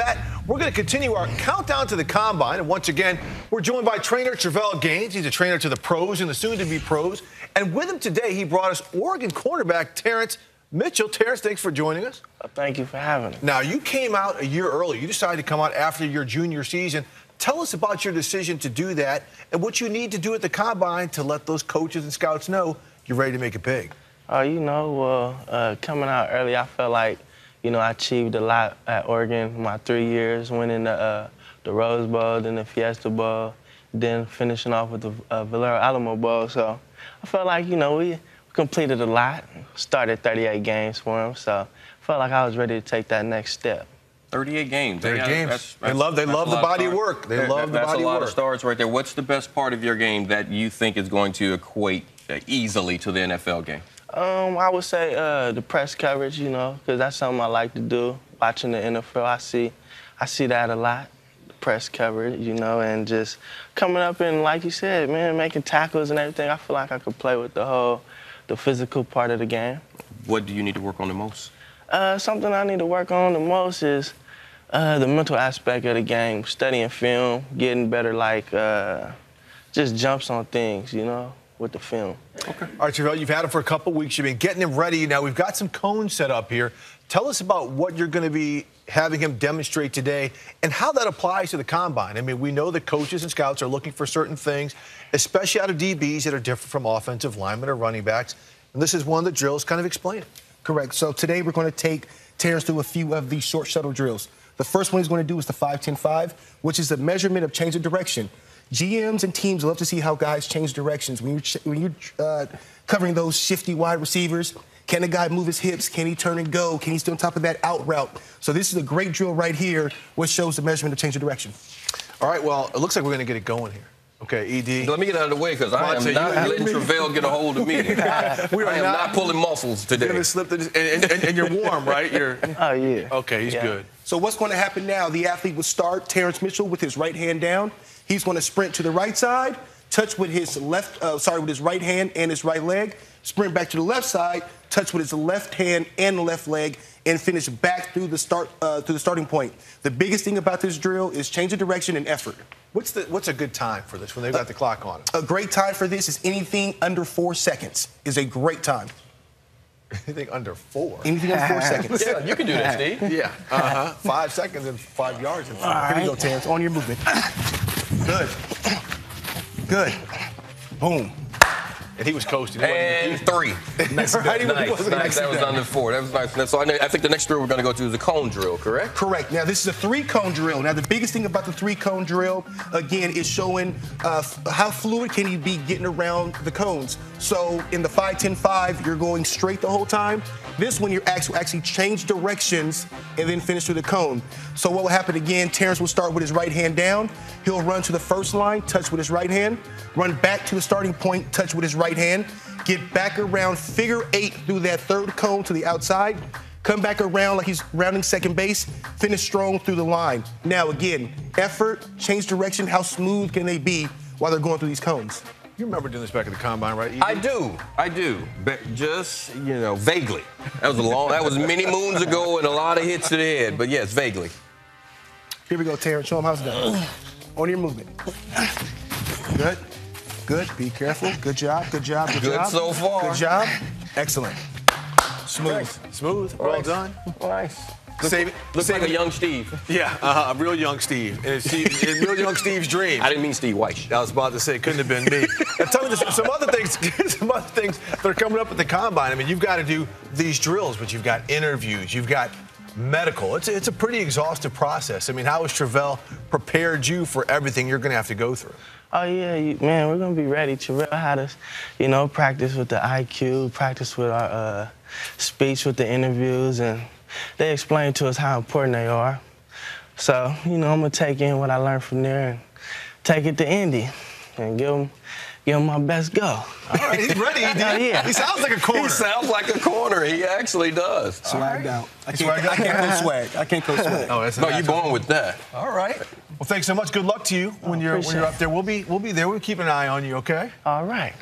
that, we're going to continue our countdown to the combine. And once again, we're joined by trainer Travelle Gaines. He's a trainer to the pros and the soon to be pros. And with him today, he brought us Oregon cornerback Terrance Mitchell. Terrance, thanks for joining us. Well, thank you for having me. Now, you came out a year early. You decided to come out after your junior season. Tell us about your decision to do that and what you need to do at the combine to let those coaches and scouts know you're ready to make it big. Uh, you know, well, uh, coming out early, I felt like, you know, I achieved a lot at Oregon my three years, winning the, uh, the Rose Bowl, then the Fiesta Bowl, then finishing off with the uh, Valero Alamo Bowl. So I felt like, you know, we completed a lot, started 38 games for them, so I felt like I was ready to take that next step. 38 games. 38 games. That's, that's, they love, they love the body of work. They love the body work. That's a lot of stars right there. What's the best part of your game that you think is going to equate uh, easily to the NFL game? Um, I would say uh, the press coverage, you know, because that's something I like to do. Watching the NFL, I see, I see that a lot. The press coverage, you know, and just coming up and, like you said, man, making tackles and everything. I feel like I could play with the whole, the physical part of the game. What do you need to work on the most? Uh, something I need to work on the most is uh, the mental aspect of the game, studying film, getting better, like uh, just jumps on things, you know with the film. Okay. All right, Travelle, you've had him for a couple weeks. You've been getting him ready. Now we've got some cones set up here. Tell us about what you're going to be having him demonstrate today and how that applies to the combine. I mean, we know that coaches and scouts are looking for certain things, especially out of DBs that are different from offensive linemen or running backs. And this is one of the drills kind of explain it. Correct. So today we're going to take Terrance through a few of these short shuttle drills. The first one he's going to do is the 5-10-5, which is a measurement of change of direction. GMs and teams love to see how guys change directions. When you're, when you're uh, covering those shifty wide receivers, can a guy move his hips? Can he turn and go? Can he stay on top of that out route? So this is a great drill right here, which shows the measurement of change of direction. All right, well, it looks like we're going to get it going here. Okay, ED. Let me get out of the way because I am not you, letting Travelle get a hold of me. we are I am not, not pulling muscles today. You're slip and, and, and, you're warm, right? You're. Oh yeah. Okay, he's yeah. good. So what's going to happen now? The athlete will start Terrance Mitchell with his right hand down. He's going to sprint to the right side, touch with his left, uh, sorry, with his right hand and his right leg, sprint back to the left side, touch with his left hand and left leg, and finish back through the start uh, through the starting point. The biggest thing about this drill is change of direction and effort. What's the what's a good time for this when they've got uh, the clock on it? A great time for this is anything under four seconds is a great time. Anything under four. Anything under four seconds. Yeah, you can do this, Steve. Yeah. Uh-huh. five seconds and five yards. And five. All right. Here you go, Terrance. On your movement. Good. Good. Boom. And he was coasting. And three. nice. Right? nice. nice. That was under four. That was nice. So I, think the next drill we're going to go to is a cone drill, correct? Correct. Now, this is a three cone drill. Now, the biggest thing about the three cone drill, again, is showing uh, how fluid can you be getting around the cones. So in the 5-10-5, you're going straight the whole time. This one, you're actually, actually change directions and then finish with a cone. So what will happen again, Terrance will start with his right hand down. He'll run to the first line, touch with his right hand, run back to the starting point, touch with his right hand, get back around figure eight through that third cone to the outside, come back around like he's rounding second base, finish strong through the line. Now, again, effort, change direction, how smooth can they be while they're going through these cones? You remember doing this back at the combine, right? I do. I do. But just, you know, vaguely. That was a long, that was many moons ago and a lot of hits to the head, but yes, vaguely. Here we go, Terrance. Show him how it's done. On your movement. Good. Good. Be careful. Good job. Good job. Good, good job. so far. Good job. Excellent. Smooth. Nice. Smooth. Well nice. done. Nice. Look, Save it. Looks Save like it. a young Steve. Yeah, uh, a real young Steve. And it's, Steve, it's real young Steve's dream. I didn't mean Steve White. I was about to say it couldn't have been me. and tell me this, some other things, some other things that are coming up at the combine. I mean, you've got to do these drills, but you've got interviews, you've got medical. It's, it's a pretty exhaustive process. I mean, how has Travelle prepared you for everything you're going to have to go through? Oh yeah, you, man, we're gonna be ready. Travelle had us, you know, practice with the IQ, practice with our uh, speech with the interviews, and they explained to us how important they are. So, you know, I'm gonna take in what I learned from there and take it to Indy and give him give him my best go. All right, he's ready. He, did. yeah. he sounds like a corner. He sounds like a corner. He actually does. Swagged right. out. I can't, I can't go swag. I can't go swag. Oh, that's no, you're born with that. All right. Well, thanks so much. Good luck to you when oh, you're when you're up there. We'll be we'll be there. We'll keep an eye on you. Okay. All right.